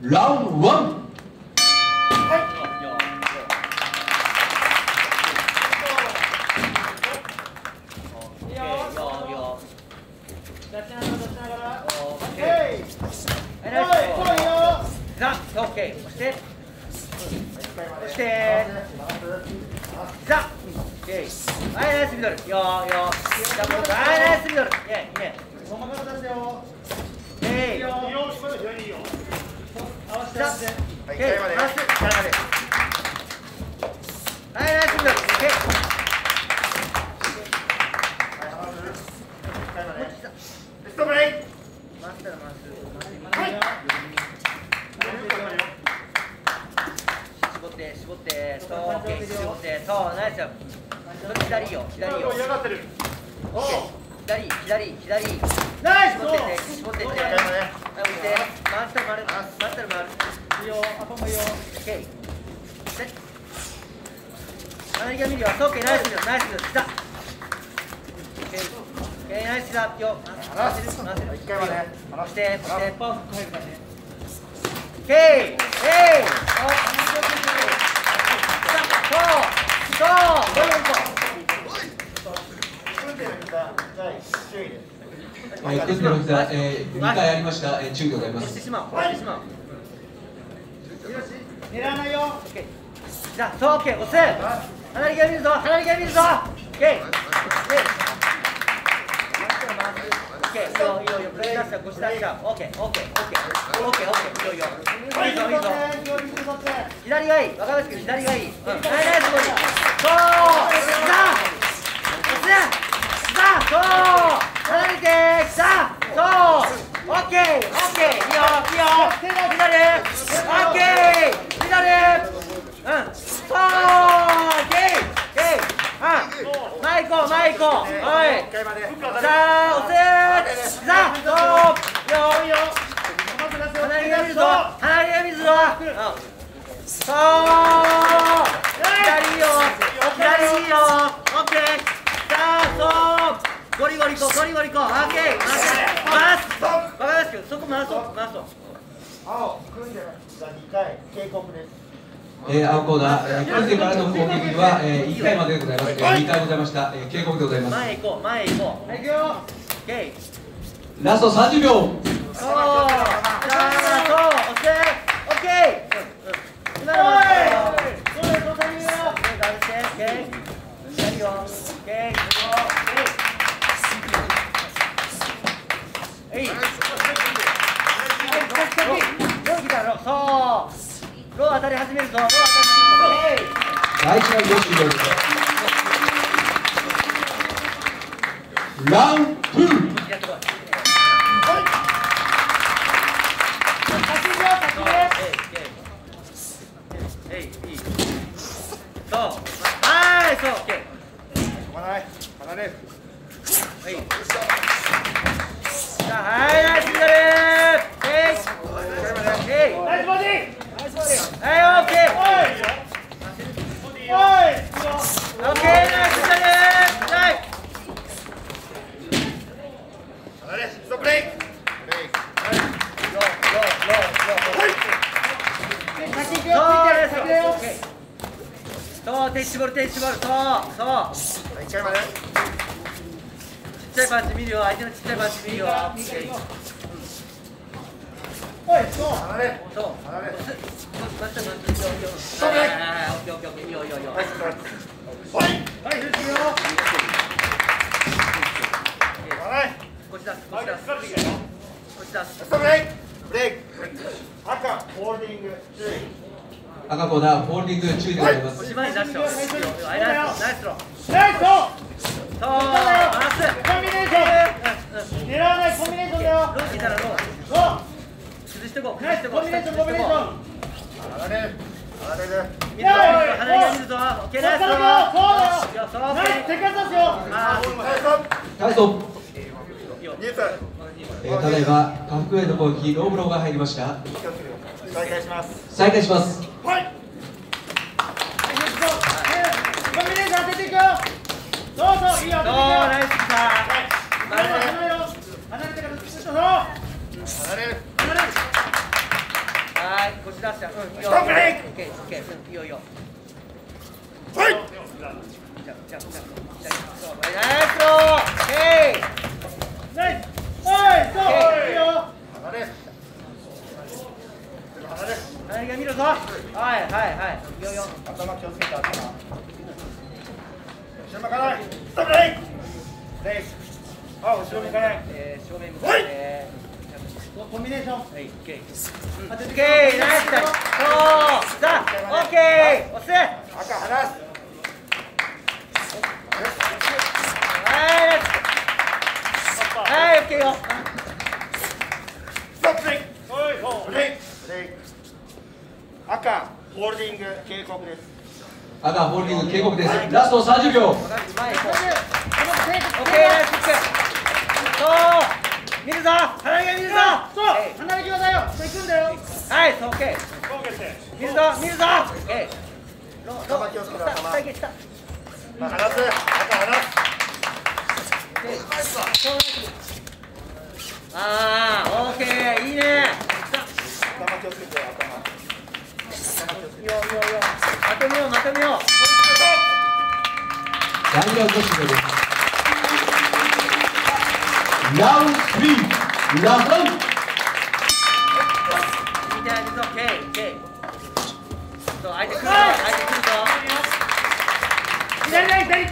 ラウンドワンオッケー押して押してさオッケーはいナイスミドルよよはいナイスミドルねねえいさあオッケー回す下まではいナイスミドルオッケーストブレイク回し絞ってそうオッケー絞ってそうナイスよ左よ左よ嫌がってる左左左。ナイス！絞ってって絞ってって。はい回したら回る。回ったら回る。いいよ。頭いいよ。オッケーセット離れが見るよオッケーナイスナイス来た。オッケーオッケーナイスだよ回せる回せる。一回まで。押して押して。パーフ入るからね。オッケーえいそうそうどういうこ組んでるみたい注意ですえー、組んでる人は、えー、2回ありました、えー、注意でございます。押してしまう。押してしまう狙わないよ。オッケーじゃあそうオッケー押す離れ際見るぞ離れ際見るぞ。オッケーオッケーいいよいいよ。腰出した腰出したオッケーオッケーオッケーオッケーオッケーいいよいいよ。いいぞいいぞ左がいい。わかりますけど左がいい。うん。ナイスナイスボディそうさあさあそう離れてさあそう。オッケーオッケー。いいよいいよ。左。オッケー。左。うん。そう。オッケーオッケーうん。前行こう前行こう。はい。さあ押せ。さあそう。いよいよ。離れが見るぞ離れが見るぞそう。左よ。左よ。オッケー。さあそう。ゴリゴリこゴリゴリこオッケー回す。回す。わかりますけどそこ回そう。回そう。青組んでるが2回警告です。えー、青コーナー、えー、組んでからの攻撃は、えー、1回まででございます、えー、2回ございました、えー、警告でございます。前行こう。前行こう。行くよオッケーラスト30秒。そう。さあそう押してオッケー今のまでそれそれよ左よオッケーえいそうロー当たり始めるぞ。ロー当たり始めるぞ第1ラウンド終了ですラウンド2そうはい。そうオッケー離れ離れはい。さあ、はい、ナイス。ボディナイスボディはい、オッケー。おい。おい。オッケー、ナイスミドル。はい。離れストップレイクブレイクロー、ロー、ロー、ロー。先行くそうです先よよ。オッケー。そう、手絞る、手絞る、そう、そう。1回までちっちゃい。パンチ見るよ、相手のちっちゃい。パンチ見るよ。赤コーナー、ホールディング注意でございます腰前に出してよ。はい、ナイスロー、ナイスロー。ナイスそう、回す。コンビネーション狙わないコンビネーションだよロー聞いたらロー。してこう、ナイス崩してこう、コンビネーションコンビネーション離れ離れる見るぞ、離れが見るぞ。オッケー、ナイス。そうよ、そう、オッナイスケ手数です。よあナイスタイソン、ー。いいよ。ニュートラルえー、ただいま下腹への攻撃、ローブローが入りました。再開します。再開しますはい。コンビネーション当てていくよ。そうそういいよ当てていくよ。ナイスさ。離れろ離れろ離れてから突き出したぞ。離れるあ出したストップレイクオッケーオッケーい。い。よい。い。よはい。はい。そうい。はい。はい。はい。い。い。よい。い。よ頭気をつけて頭後ろ向かない。ストップブレイクブレイクあ後ろ向かない。コンビネーション。ー。ナイス。だ。そう、さあ、オッケー、押せ。はい、赤離すはい、オッケーよ。ストップブレイクブレイクブレイク赤ホールディング警告です赤ホールディング警告ですラスト30秒ナイスキック。そう、見るぞ。離れ見るぞ。そう離れてくださいよ行くんだよはい、そう、オッケー。見るぞ、見るぞ。オッケー。ロー、ロー、頭気をつけろ頭下、下、下。離す赤離すああ、オッケー、いいね。頭気をつけて頭よ、よ、よ。まとめよう、まとめよう。第2ラウンド終了ですラウンド3ラスト見てあげるぞ、ケイ、ケイ。そう、相手来るぞ、相手来るぞ。左左左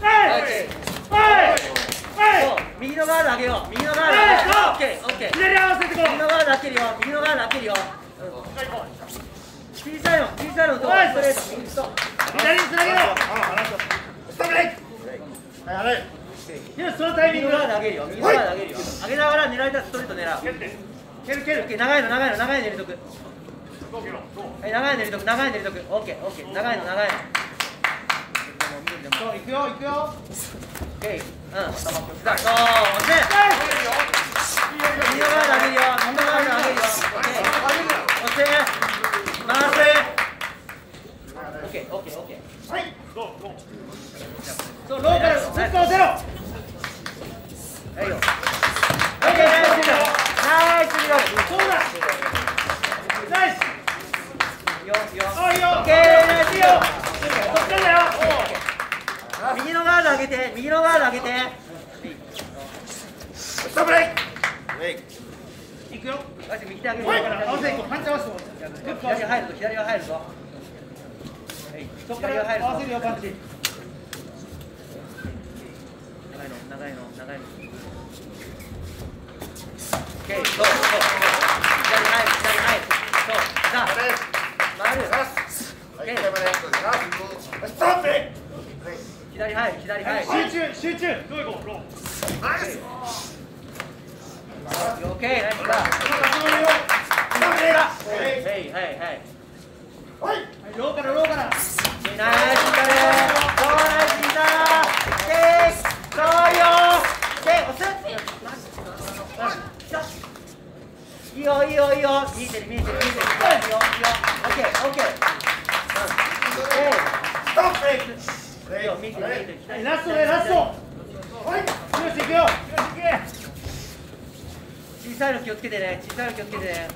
はい、ケイ。はいそう、右のガード上げよう、右のガード上げよう。オッケー、オッケー。左合わせてこ右のガード開けるよ、右のガード開けるよ。うん小さいの、小さいのと、ストレート、右と。左につなげろストレイクはい離れ今そのタイミング右のガード上げるよ、右のガード上げるよ。上げながら狙いたストレート狙う。蹴る蹴るオッケー、長いの、長いの、長いの入れとく。はい、長いの入れとく、長いの入れとく。オッケー、オッケー、長いの、長いの。そう行くよ行くよオッケー、うん。さあ、そう、押せ。右のガード上げるよ、右のガード上げるよ。オッケー。押せ。回せ。オッケー、オッケー、オッケー。はいそう、ローからフットをゼロ右のガード上げて、右のガード上げて。ストップブレイクブレイク行くよマジ右手上げるよ。はい合わせていこうパンチ合わせてこう左が入るぞ、左が入るぞ。はい、そっから合わせるよパンチ長いの、長いの、長いの。オッケー、そう、そう。左入る、左入る。そう、さあ、回る。はい一回までストップ左はい、左はい。集中集中どういこうローナイスオッケー、ナイスだ。ストップはい、はい、はい。はいローからローから小さいの気をつけてね。小さいの気をつけてね。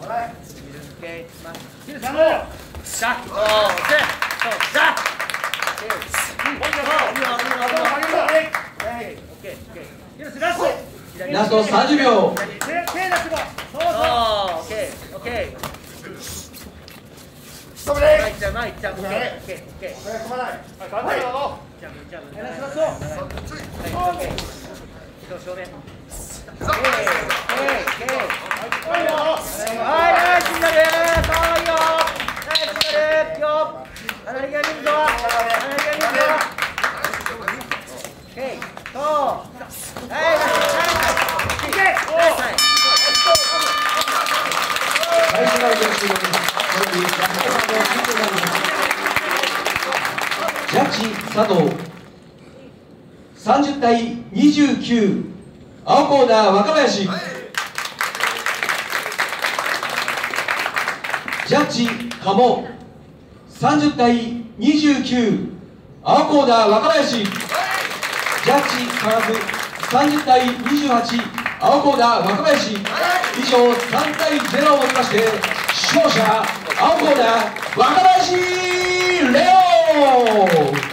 はいオッケー、ましラスト左ラスト30秒手手出してこうそうそうそう、オッケー、オッケー。ストップブレイク前行っちゃう、前行っちゃう。オッケー、オッケー、オッケー。これ込まないはいジャブ、ジャブ。ラストラストはい、オッケー。そう、正面。ジャッジ佐藤。30対29青コーナー若林。ジャッジ鴨。30対29青コーナー若林。ジャッジカラス30対28青コーナー若林。以上3対0をもちまして勝者青コーナー若林レオ